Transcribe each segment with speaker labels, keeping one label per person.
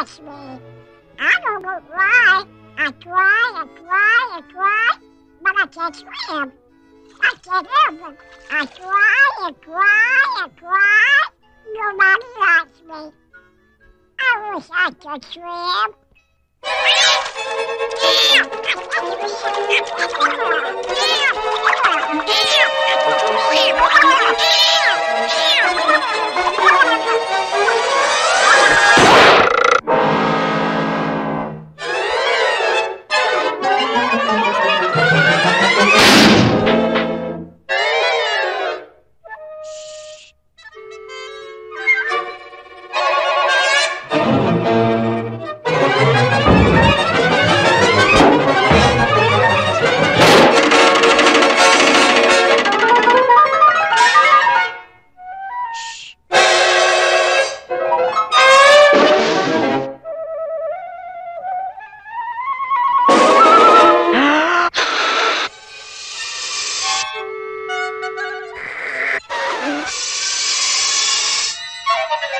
Speaker 1: catch me. I don't know why. I try, and try, and try, but I can't swim. I can't help it. I try, and try, and try. Nobody likes me. I wish I could swim. Yeah, I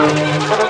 Speaker 1: ¡Vamos!